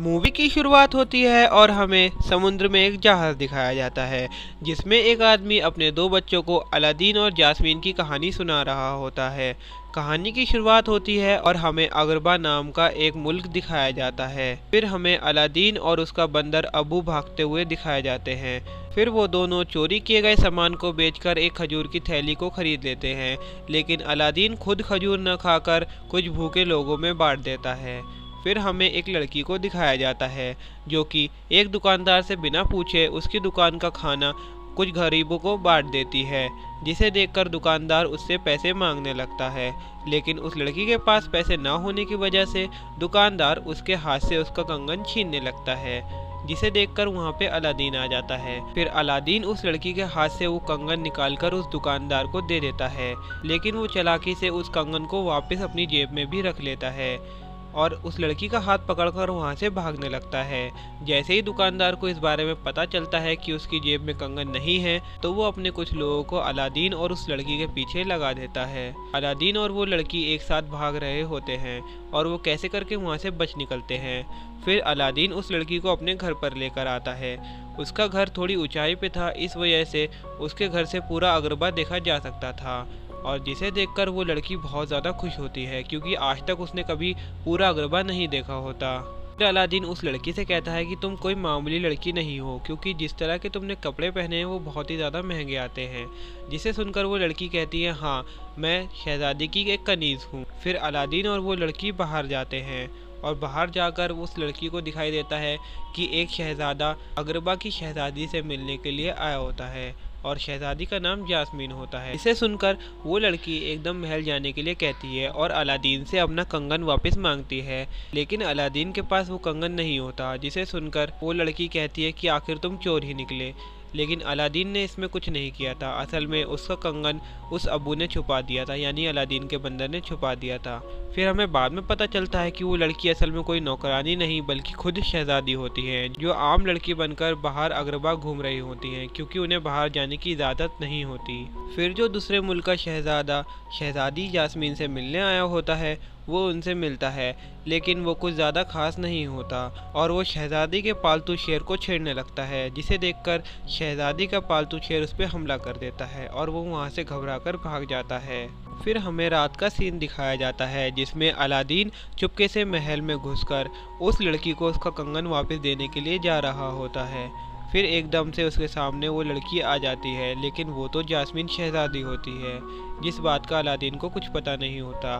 Movie की शुरुआत होती है और हमें समुद्र में एक जहाज़ दिखाया जाता है, जिसमें एक आदमी अपने दो बच्चों को अलादीन और जासमीन की कहानी सुना रहा होता है। कहानी की शुरुआत होती है और हमें अगरबा नाम का एक मुल्क दिखाया जाता है। फिर हमें अलादीन और उसका बंदर अबू भागते हुए दिखाए जाते हैं। फिर वो दोनों चोरी किए गए सामान को बेचकर एक खजूर की थैली को खरीद लेते हैं, लेकिन अलादीन खुद खजूर न खाकर कुछ भूखे लोगों में बांट देता है। फिर हमें एक लड़की को दिखाया जाता है, जो कि एक दुकानदार से बिना पूछे उसकी दुकान का खाना कुछ गरीबों को बांट देती है, जिसे देखकर दुकानदार उससे पैसे मांगने लगता है। लेकिन उस लड़की के पास पैसे ना होने की वजह से दुकानदार उसके हाथ से उसका कंगन छीनने लगता है, जिसे देखकर वहाँ पे अलादीन आ जाता है। फिर अलादीन उस लड़की के हाथ से वो कंगन निकालकर उस दुकानदार को दे देता है, लेकिन वो चलाकी से उस कंगन को वापस अपनी जेब में भी रख लेता है। और उस लड़की का हाथ पकड़कर वहाँ से भागने लगता है। जैसे ही दुकानदार को इस बारे में पता चलता है कि उसकी जेब में कंगन नहीं है तो वो अपने कुछ लोगों को अलादीन और उस लड़की के पीछे लगा देता है। अलादीन और वो लड़की एक साथ भाग रहे होते हैं और वो कैसे करके वहाँ से बच निकलते हैं। फिर अलादीन उस लड़की को अपने घर पर लेकर आता है। उसका घर थोड़ी ऊंचाई पे था, इस वजह से उसके घर से पूरा अगरबा देखा जा सकता था। और जिसे देखकर वो लड़की बहुत ज़्यादा खुश होती है, क्योंकि आज तक उसने कभी पूरा अगरबा नहीं देखा होता। फिर अलादीन उस लड़की से कहता है कि तुम कोई मामूली लड़की नहीं हो, क्योंकि जिस तरह के तुमने कपड़े पहने हैं, वो बहुत ही ज़्यादा महँगे आते हैं। जिसे सुनकर वो लड़की कहती है हाँ मैं शहजादी की एक कनीज़ हूँ। फिर अलादीन और वो लड़की बाहर जाते हैं और बाहर जाकर उस लड़की को दिखाई देता है कि एक शहज़ादा अगरबा की शहज़ादी से मिलने के लिए आया होता है। और शहजादी का नाम जासमीन होता है। इसे सुनकर वो लड़की एकदम महल जाने के लिए कहती है और अलादीन से अपना कंगन वापस मांगती है। लेकिन अलादीन के पास वो कंगन नहीं होता, जिसे सुनकर वो लड़की कहती है कि आखिर तुम चोर ही निकले? लेकिन अलादीन ने इसमें कुछ नहीं किया था। असल में उसका कंगन उस अबू ने छुपा दिया था, यानी अलादीन के बंदर ने छुपा दिया था। फिर हमें बाद में पता चलता है कि वो लड़की असल में कोई नौकरानी नहीं, बल्कि खुद शहजादी होती है, जो आम लड़की बनकर बाहर अगरबा घूम रही होती हैं, क्योंकि उन्हें बाहर जाने की इजाज़त नहीं होती। फिर जो दूसरे मुल्क का शहजादा, शहजादी यासमीन से मिलने आया होता है वो उनसे मिलता है, लेकिन वो कुछ ज़्यादा खास नहीं होता और वो शहज़ादी के पालतू शेर को छेड़ने लगता है, जिसे देखकर शहज़ादी का पालतू शेर उस पर हमला कर देता है और वो वहाँ से घबरा कर भाग जाता है। फिर हमें रात का सीन दिखाया जाता है, जिसमें अलादीन चुपके से महल में घुसकर उस लड़की को उसका कंगन वापस देने के लिए जा रहा होता है। फिर एकदम से उसके सामने वो लड़की आ जाती है, लेकिन वो तो जासमीन शहज़ादी होती है, जिस बात का अलादीन को कुछ पता नहीं होता।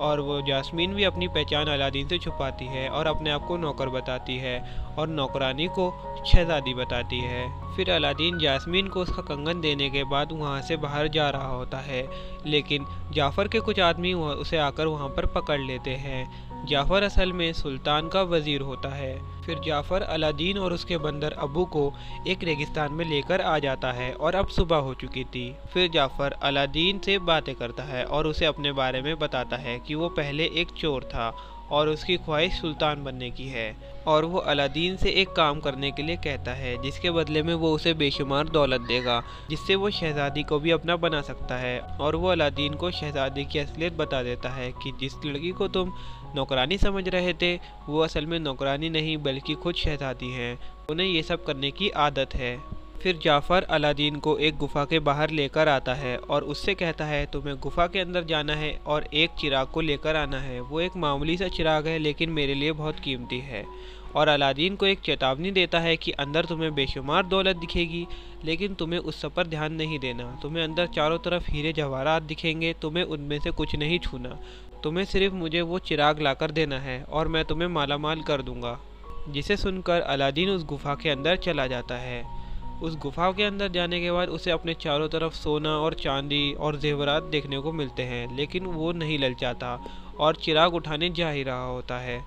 और वो जासमीन भी अपनी पहचान अलादीन से छुपाती है और अपने आप को नौकर बताती है और नौकरानी को शहजादी बताती है। फिर अलादीन जासमीन को उसका कंगन देने के बाद वहाँ से बाहर जा रहा होता है, लेकिन जाफ़र के कुछ आदमी उसे आकर वहाँ पर पकड़ लेते हैं। जाफ़र असल में सुल्तान का वज़ीर होता है। फिर जाफ़र अलादीन और उसके बंदर अबू को एक रेगिस्तान में लेकर आ जाता है और अब सुबह हो चुकी थी। फिर जाफ़र अलादीन से बातें करता है और उसे अपने बारे में बताता है कि वो पहले एक चोर था और उसकी ख्वाहिश सुल्तान बनने की है। और वो अलादीन से एक काम करने के लिए कहता है, जिसके बदले में वो उसे बेशुमार दौलत देगा, जिससे वो शहज़ादी को भी अपना बना सकता है। और वो अलादीन को शहज़ादी की असलियत बता देता है कि जिस लड़की को तुम नौकरानी समझ रहे थे, वो असल में नौकरानी नहीं, बल्कि खुद शहज़ादी हैं। उन्हें ये सब करने की आदत है। फिर जाफ़र अलादीन को एक गुफ़ा के बाहर लेकर आता है और उससे कहता है, तुम्हें गुफ़ा के अंदर जाना है और एक चिराग को लेकर आना है। वो एक मामूली सा चिराग है, लेकिन मेरे लिए बहुत कीमती है। और अलादीन को एक चेतावनी देता है कि अंदर तुम्हें बेशुमार दौलत दिखेगी, लेकिन तुम्हें उस सब पर ध्यान नहीं देना। तुम्हें अंदर चारों तरफ़ हीरे जवाहरात दिखेंगे, तुम्हें उनमें से कुछ नहीं छूना। तुम्हें सिर्फ़ मुझे वो चिराग लाकर देना है और मैं तुम्हें माला माल कर दूँगा। जिसे सुनकर अलादीन उस गुफ़ा के अंदर चला जाता है। उस गुफा के अंदर जाने के बाद उसे अपने चारों तरफ़ सोना और चांदी और जेवरात देखने को मिलते हैं, लेकिन वो नहीं ललचाता और चिराग उठाने जा ही रहा होता है।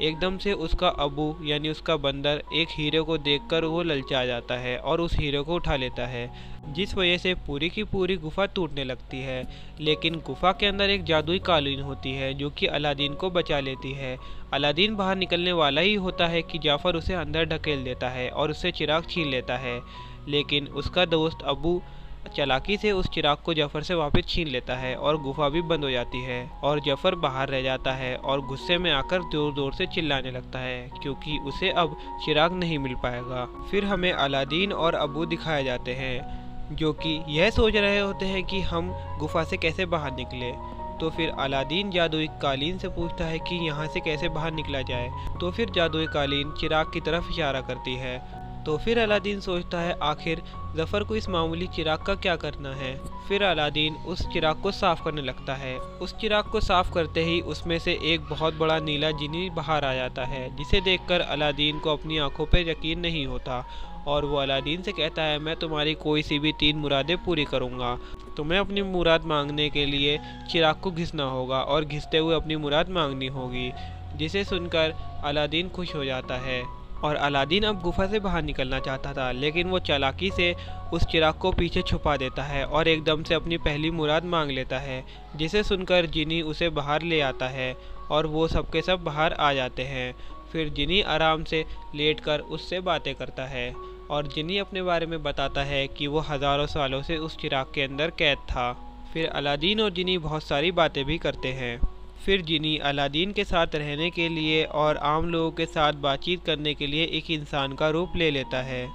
एकदम से उसका अबू, यानी उसका बंदर, एक हीरे को देखकर वो ललचा जाता है और उस हीरे को उठा लेता है, जिस वजह से पूरी की पूरी गुफा टूटने लगती है। लेकिन गुफा के अंदर एक जादुई कालीन होती है, जो कि अलादीन को बचा लेती है। अलादीन बाहर निकलने वाला ही होता है कि जाफ़र उसे अंदर ढकेल देता है और उससे चिराग छीन लेता है। लेकिन उसका दोस्त अबू चालाकी से उस चिराग को ज़फ़र से वापस छीन लेता है और गुफा भी बंद हो जाती है और ज़फ़र बाहर रह जाता है और गुस्से में आकर ज़ोर ज़ोर से चिल्लाने लगता है क्योंकि उसे अब चिराग नहीं मिल पाएगा। फिर हमें अलादीन और अबू दिखाए जाते हैं, जो कि यह सोच रहे होते हैं कि हम गुफा से कैसे बाहर निकले। तो फिर अलादीन जादुई कालीन से पूछता है कि यहाँ से कैसे बाहर निकला जाए। तो फिर जादुई कालीन चिराग की तरफ़ इशारा करती है तो फिर अलादीन सोचता है, आखिर जफ़र को इस मामूली चिराग का क्या करना है? फिर अलादीन उस चिराग को साफ़ करने लगता है। उस चिराग को साफ़ करते ही उसमें से एक बहुत बड़ा नीला जिनी बाहर आ जाता है, जिसे देखकर अलादीन को अपनी आँखों पर यकीन नहीं होता और वो अलादीन से कहता है, मैं तुम्हारी कोई सी भी तीन मुरादें पूरी करूँगा। तुम्हें अपनी मुराद मांगने के लिए चिराग को घिसना होगा और घिसते हुए अपनी मुराद मांगनी होगी। जिसे सुनकर अलादीन खुश हो जाता है। और अलादीन अब गुफा से बाहर निकलना चाहता था, लेकिन वो चालाकी से उस चिराग को पीछे छुपा देता है और एकदम से अपनी पहली मुराद मांग लेता है, जिसे सुनकर जिनी उसे बाहर ले आता है और वो सबके सब बाहर आ जाते हैं। फिर जिनी आराम से लेटकर उससे बातें करता है और जिनी अपने बारे में बताता है कि वो हज़ारों सालों से उस चिराग के अंदर कैद था। फिर अलादीन और जिनी बहुत सारी बातें भी करते हैं। फिर जिनी अलादीन के साथ रहने के लिए और आम लोगों के साथ बातचीत करने के लिए एक इंसान का रूप ले लेता है।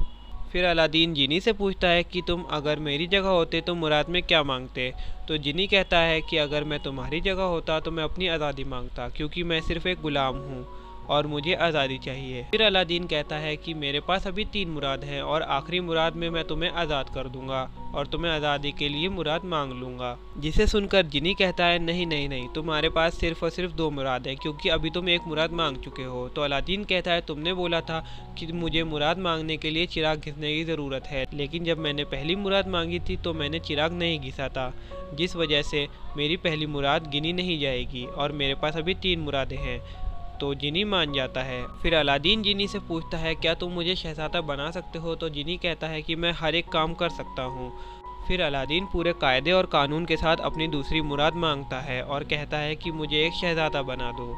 फिर अलादीन जिनी से पूछता है कि तुम अगर मेरी जगह होते तो मुराद में क्या मांगते? तो जिनी कहता है कि अगर मैं तुम्हारी जगह होता तो मैं अपनी आज़ादी माँगता, क्योंकि मैं सिर्फ़ एक ग़ुलाम हूँ। और मुझे आज़ादी चाहिए। फिर अलादीन कहता है कि मेरे पास अभी तीन मुराद हैं और आखिरी मुराद में मैं तुम्हें आज़ाद कर दूँगा और तुम्हें आज़ादी के लिए मुराद मांग लूँगा। जिसे सुनकर जिनी कहता है, नहीं नहीं नहीं, तुम्हारे पास सिर्फ़ और सिर्फ़ दो मुराद हैं, क्योंकि अभी तुम एक मुराद मांग चुके हो। तो अलादीन कहता है, तुमने बोला था कि मुझे मुराद मांगने के लिए चिराग घिसने की ज़रूरत है, लेकिन जब मैंने पहली मुराद मांगी थी तो मैंने चिराग नहीं घिसा था, जिस वजह से मेरी पहली मुराद गिनी नहीं जाएगी और मेरे पास अभी तीन मुरादें हैं। तो जिनी मान जाता है। फिर अलादीन जिनी से पूछता है, क्या तुम मुझे शहजादा बना सकते हो? तो जिनी कहता है कि, मैं हर एक काम कर सकता हूँ। फिर अलादीन पूरे कायदे और कानून के साथ अपनी दूसरी मुराद माँगता है और कहता है कि, मुझे एक शहजादा बना दो।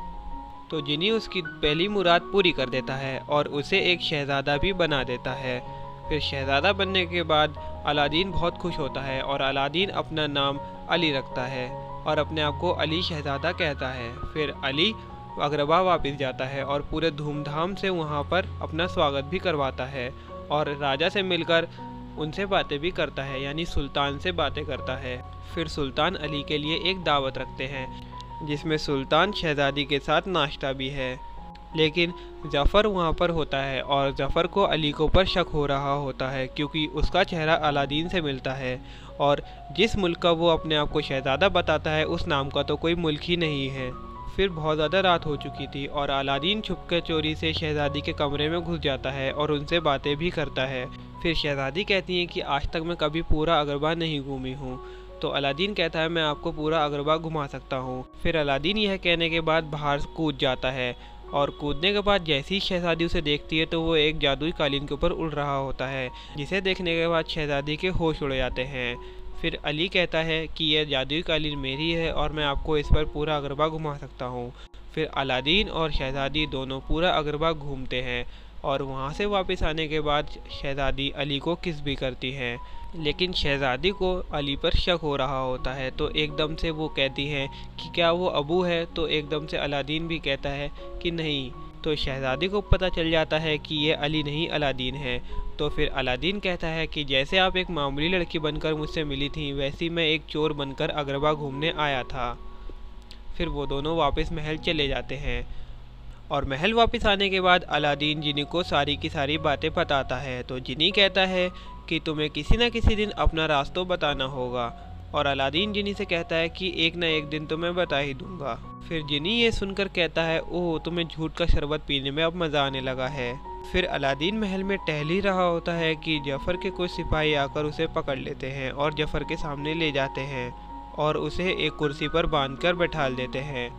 तो जिनी उसकी पहली मुराद पूरी कर देता है और उसे एक शहजादा भी बना देता है। फिर शहजादा बनने के बाद अलादीन बहुत खुश होता है और अलादीन अपना नाम अली रखता है और अपने आप को अली शहजादा कहता है। फिर अली अग्रबा वापस जाता है और पूरे धूमधाम से वहाँ पर अपना स्वागत भी करवाता है और राजा से मिलकर उनसे बातें भी करता है, यानी सुल्तान से बातें करता है। फिर सुल्तान अली के लिए एक दावत रखते हैं, जिसमें सुल्तान शहजादी के साथ नाश्ता भी है। लेकिन जफ़र वहाँ पर होता है और जफ़र को अली को पर शक हो रहा होता है, क्योंकि उसका चेहरा अलादीन से मिलता है और जिस मुल्क का वो अपने आप को शहज़ादा बताता है, उस नाम का तो कोई मुल्क ही नहीं है। फिर बहुत ज़्यादा रात हो चुकी थी और अलादीन छुपकर चोरी से शहज़ादी के कमरे में घुस जाता है और उनसे बातें भी करता है। फिर शहज़ादी कहती है कि, आज तक मैं कभी पूरा अगरबा नहीं घूमी हूँ। तो अलादीन कहता है, मैं आपको पूरा अगरबा घुमा सकता हूँ। फिर अलादीन यह कहने के बाद बाहर कूद जाता है और कूदने के बाद जैसी ही शहजादी उसे देखती है तो वो एक जादुई कालीन के ऊपर उड़ रहा होता है, जिसे देखने के बाद शहजादी के होश उड़ जाते हैं। फिर अली कहता है कि यह जादुई कालीन मेरी है और मैं आपको इस पर पूरा अगरबा घुमा सकता हूँ। फिर अलादीन और शहज़ादी दोनों पूरा अगरबा घूमते हैं और वहाँ से वापस आने के बाद शहज़ादी अली को किस भी करती हैं। लेकिन शहज़ादी को अली पर शक हो रहा होता है तो एकदम से वो कहती हैं कि क्या वो अबू है? तो एकदम से अलादीन भी कहता है कि नहीं तो शहज़ादी को पता चल जाता है कि ये अली नहीं, अलादीन है। तो फिर अलादीन कहता है कि जैसे आप एक मामूली लड़की बनकर मुझसे मिली थी, वैसी मैं एक चोर बनकर अगरबा घूमने आया था। फिर वो दोनों वापस महल चले जाते हैं और महल वापस आने के बाद अलादीन जिनी को सारी की सारी बातें बताता है तो जिनी कहता है कि तुम्हें किसी न किसी दिन अपना रास्तों बताना होगा। और अलादीन जिनी से कहता है कि एक न एक दिन तो मैं बता ही दूँगा। फिर जिनी ये सुनकर कहता है, ओह, तुम्हें झूठ का शरबत पीने में अब मज़ा आने लगा है। फिर अलादीन महल में टहल ही रहा होता है कि जफ़र के कुछ सिपाही आकर उसे पकड़ लेते हैं और जफ़र के सामने ले जाते हैं और उसे एक कुर्सी पर बाँध कर बैठा देते हैं।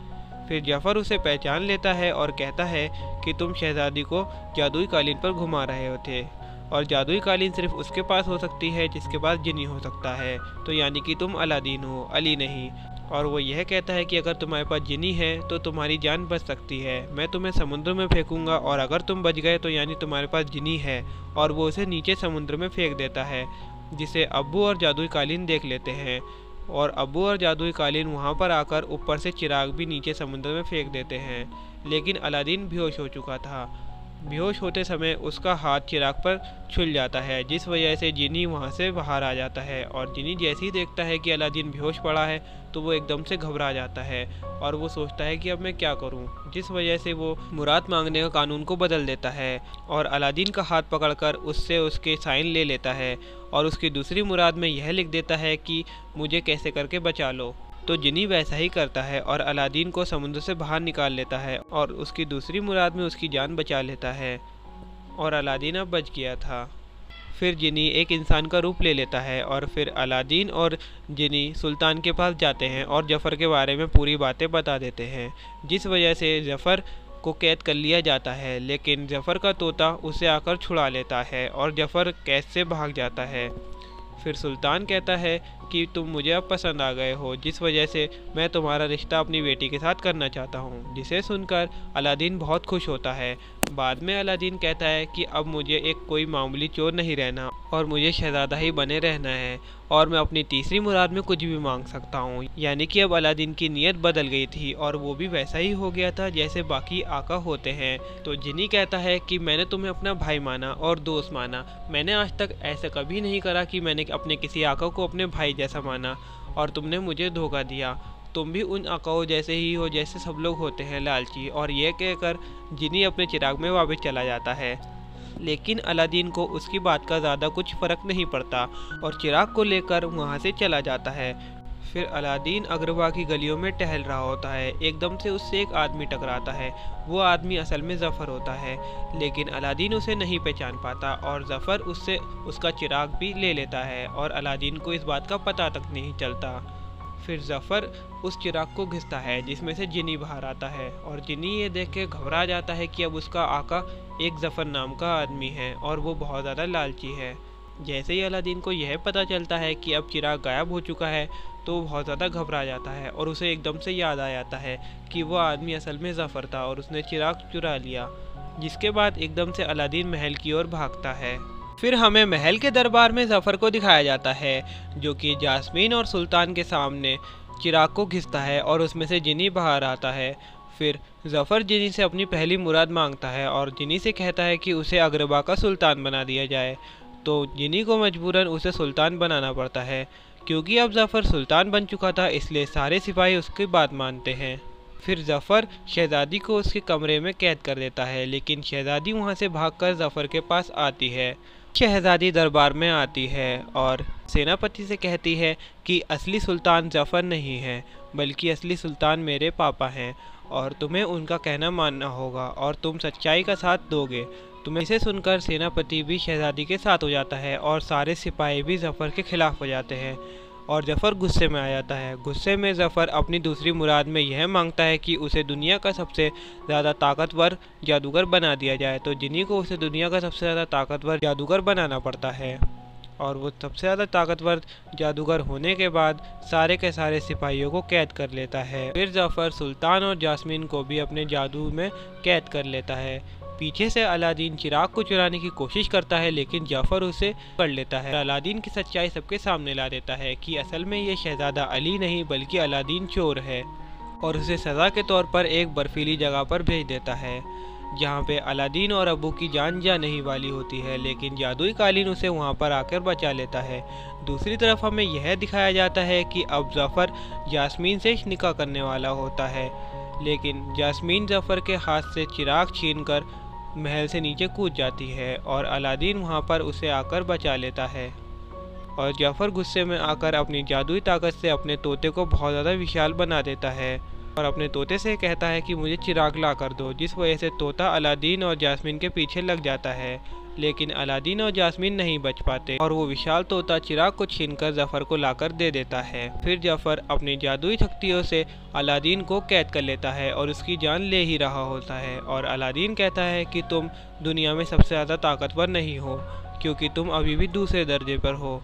फिर जफ़र उसे पहचान लेता है और कहता है कि तुम शहज़ादी को जादुई कालीन पर घुमा रहे होते। और जादुई कालीन सिर्फ़ उसके पास हो सकती है, जिसके पास जिनी हो सकता है। तो यानी कि तुम अलादीन हो, अली नहीं। और वो यह कहता है कि अगर तुम्हारे पास जिनी है तो तुम्हारी जान बच सकती है। मैं तुम्हें समुद्र में फेंकूँगा, और अगर तुम बच गए तो यानी तुम्हारे पास जिनी है, और वो उसे नीचे समुद्र में फेंक देता है, जिसे अबू और जादुई कालीन देख लेते हैं। और अबू और जादुई कालीन वहाँ पर आकर ऊपर से चिराग भी नीचे समुद्र में फेंक देते हैं। लेकिन अलादीन बेहोश हो चुका था। बेहोश होते समय उसका हाथ चिराग पर छुल जाता है, जिस वजह से जिनी वहाँ से बाहर आ जाता है और जिनी जैसे ही देखता है कि अलादीन बेहोश पड़ा है तो वो एकदम से घबरा जाता है और वो सोचता है कि अब मैं क्या करूँ, जिस वजह से वो मुराद मांगने का कानून को बदल देता है और अलादीन का हाथ पकड़कर उससे उसके साइन ले लेता है और उसकी दूसरी मुराद में यह लिख देता है कि मुझे कैसे करके बचा लो। तो जिनी वैसा ही करता है और अलादीन को समुद्र से बाहर निकाल लेता है और उसकी दूसरी मुराद में उसकी जान बचा लेता है। और अलादीन अब बच गया था। फिर जिनी एक इंसान का रूप ले लेता है और फिर अलादीन और जिनी सुल्तान के पास जाते हैं और जफ़र के बारे में पूरी बातें बता देते हैं, जिस वजह से जफ़र को कैद कर लिया जाता है। लेकिन जफ़र का तोता उसे आकर छुड़ा लेता है और जफ़र कैद से भाग जाता है। फिर सुल्तान कहता है कि तुम मुझे अब पसंद आ गए हो, जिस वजह से मैं तुम्हारा रिश्ता अपनी बेटी के साथ करना चाहता हूँ, जिसे सुनकर अलादीन बहुत खुश होता है। बाद में अलादीन कहता है कि अब मुझे एक कोई मामूली चोर नहीं रहना और मुझे शहजादा ही बने रहना है और मैं अपनी तीसरी मुराद में कुछ भी मांग सकता हूँ। यानी कि अब अलादीन की नीयत बदल गई थी और वो भी वैसा ही हो गया था जैसे बाकी आका होते हैं। तो जिनी कहता है कि मैंने तुम्हें अपना भाई माना और दोस्त माना। मैंने आज तक ऐसा कभी नहीं करा कि मैंने अपने किसी आका को अपने भाई जैसा माना, और तुमने मुझे धोखा दिया। तुम भी उन अकाओ जैसे ही हो जैसे सब लोग होते हैं, लालची। और यह कहकर जिनी अपने चिराग में वापस चला जाता है। लेकिन अलादीन को उसकी बात का ज़्यादा कुछ फ़र्क नहीं पड़ता, और चिराग को लेकर वहाँ से चला जाता है। फिर अलादीन अग्रवा की गलियों में टहल रहा होता है। एकदम से उससे एक आदमी टकराता है। वो आदमी असल में जफ़र होता है, लेकिन अलादीन उसे नहीं पहचान पाता और जफ़र उससे, उसका चिराग भी ले लेता है और अलादीन को इस बात का पता तक नहीं चलता। फिर जफ़र उस चिराग को घिसता है, जिसमें से जिनी बाहर आता है और जिनी ये देख के घबरा जाता है कि अब उसका आका एक जफ़र नाम का आदमी है और वो बहुत ज़्यादा लालची है। जैसे ही अलादीन को यह पता चलता है कि अब चिराग गायब हो चुका है तो वो बहुत ज़्यादा घबरा जाता है और उसे एकदम से याद आ जाता है कि वह आदमी असल में जफ़र था और उसने चिराग चुरा लिया, जिसके बाद एकदम से अलादीन महल की ओर भागता है। फिर हमें महल के दरबार में जफ़र को दिखाया जाता है, जो कि जासमीन और सुल्तान के सामने चिराग को घिसता है और उसमें से जिनी बाहर आता है। फिर जफ़र जिनी से अपनी पहली मुराद माँगता है और जिनी से कहता है कि उसे अग्रबा का सुल्तान बना दिया जाए। तो जिनी को मजबूरन उसे सुल्तान बनाना पड़ता है, क्योंकि अब जफ़र सुल्तान बन चुका था, इसलिए सारे सिपाही उसकी बात मानते हैं। फिर जफ़र शहज़ादी को उसके कमरे में कैद कर देता है, लेकिन शहज़ादी वहाँ से भागकर जफ़र के पास आती है। शहजादी दरबार में आती है और सेनापति से कहती है कि, असली सुल्तान जफ़र नहीं है, बल्कि असली सुल्तान मेरे पापा हैं, और तुम्हें उनका कहना मानना होगा, और तुम सच्चाई का साथ दोगे। तुम्हें इसे सुनकर सेनापति भी शहजादी के साथ हो जाता है और सारे सिपाही भी जफ़र के खिलाफ हो जाते हैं और जफ़र गुस्से में आ जाता है। गुस्से में जफ़र अपनी दूसरी मुराद में यह माँगता है कि उसे दुनिया का सबसे ज़्यादा ताकतवर जादूगर बना दिया जाए तो जिनी को उसे दुनिया का सबसे ज़्यादा ताकतवर जादूगर बनाना पड़ता है। और वो सबसे ज़्यादा ताकतवर जादूगर होने के बाद सारे के सारे सिपाहियों को कैद कर लेता है। फिर जफ़र सुल्तान और जासमीन को भी अपने जादू में कैद कर लेता है। पीछे से अलादीन चिराग को चुराने की कोशिश करता है, लेकिन जाफ़र उसे पकड़ लेता है। अलादीन की सच्चाई सबके सामने ला देता है कि असल में ये शहजादा अली नहीं, बल्कि अलादीन चोर है और उसे सज़ा के तौर पर एक बर्फीली जगह पर भेज देता है, जहाँ पे अलादीन और अबू की जान जा नहीं वाली होती है, लेकिन जादुई कालीन उसे वहाँ पर आकर बचा लेता है। दूसरी तरफ़ हमें यह दिखाया जाता है कि अब जफ़र जासमीन से निकाह करने वाला होता है, लेकिन जासमीन जफ़र के हाथ से चिराग छीन कर महल से नीचे कूद जाती है और अलादीन वहाँ पर उसे आकर बचा लेता है। और जाफ़र गुस्से में आकर अपनी जादुई ताकत से अपने तोते को बहुत ज़्यादा विशाल बना देता है और अपने तोते से कहता है कि मुझे चिराग ला कर दो, जिस वजह से तोता अलादीन और जासमिन के पीछे लग जाता है। लेकिन अलादीन और जासमीन नहीं बच पाते और वो विशाल तोता चिराग को छीनकर जफ़र को लाकर दे देता है। फिर जफ़र अपनी जादुई शक्तियों से अलादीन को कैद कर लेता है और उसकी जान ले ही रहा होता है और अलादीन कहता है कि तुम दुनिया में सबसे ज़्यादा ताकतवर नहीं हो, क्योंकि तुम अभी भी दूसरे दर्जे पर हो।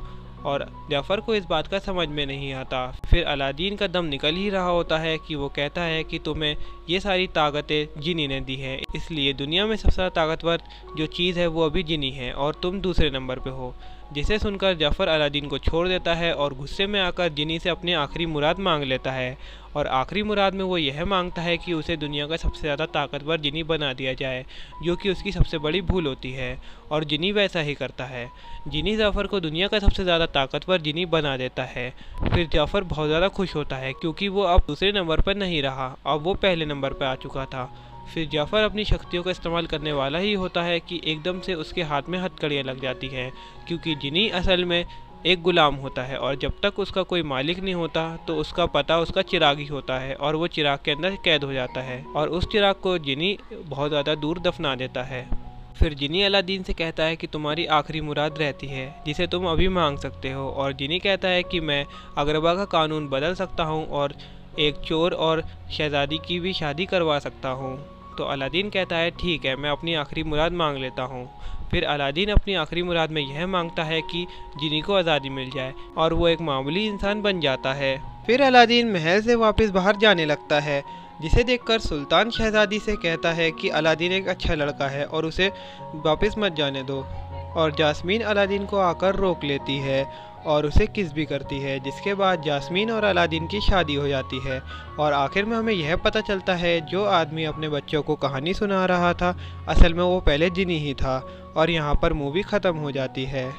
और जाफ़र को इस बात का समझ में नहीं आता। फिर अलादीन का दम निकल ही रहा होता है कि वो कहता है कि तुम्हें ये सारी ताकतें जिनी ने दी हैं। इसलिए दुनिया में सबसे ताकतवर जो चीज़ है वो अभी जिनी है और तुम दूसरे नंबर पर हो। जिसे सुनकर जाफ़र अलादीन को छोड़ देता है और गुस्से में आकर जिनी से अपनी आखिरी मुराद मांग लेता है। और आखिरी मुराद में वो यह माँगता है कि उसे दुनिया का सबसे ज़्यादा ताकतवर जिनी बना दिया जाए, जो कि उसकी सबसे बड़ी भूल होती है, और जिनी वैसा ही करता है। जिनी जाफ़र को दुनिया का सबसे ज़्यादा ताकतवर जिनी बना देता है। फिर जाफ़र बहुत ज़्यादा खुश होता है, क्योंकि वो अब दूसरे नंबर पर नहीं रहा, अब वो पहले नंबर पर आ चुका था। फिर जाफ़र अपनी शक्तियों का इस्तेमाल करने वाला ही होता है कि एकदम से उसके हाथ में हथकड़ियाँ लग जाती हैं, क्योंकि जिनी असल में एक गुलाम होता है और जब तक उसका कोई मालिक नहीं होता तो उसका पता उसका चिराग ही होता है और वो चिराग के अंदर कैद हो जाता है और उस चिराग को जिनी बहुत ज़्यादा दूर दफना देता है। फिर जिनी अलादीन से कहता है कि तुम्हारी आखिरी मुराद रहती है, जिसे तुम अभी मांग सकते हो और जिनी कहता है कि मैं अगरबा का कानून बदल सकता हूँ और एक चोर और शहज़ादी की भी शादी करवा सकता हूँ। तो अलादीन कहता है, ठीक है, मैं अपनी आखिरी मुराद मांग लेता हूँ। फिर अलादीन अपनी आखिरी मुराद में यह माँगता है कि जिनी को आज़ादी मिल जाए और वो एक मामूली इंसान बन जाता है। फिर अलादीन महल से वापस बाहर जाने लगता है, जिसे देखकर सुल्तान शहज़ादी से कहता है कि अलादीन एक अच्छा लड़का है और उसे वापस मत जाने दो। और जासमीन अलादीन को आकर रोक लेती है और उसे किस भी करती है, जिसके बाद जासमीन और अलादीन की शादी हो जाती है। और आखिर में हमें यह पता चलता है, जो आदमी अपने बच्चों को कहानी सुना रहा था, असल में वो पहले जिनी ही था, और यहाँ पर मूवी ख़त्म हो जाती है।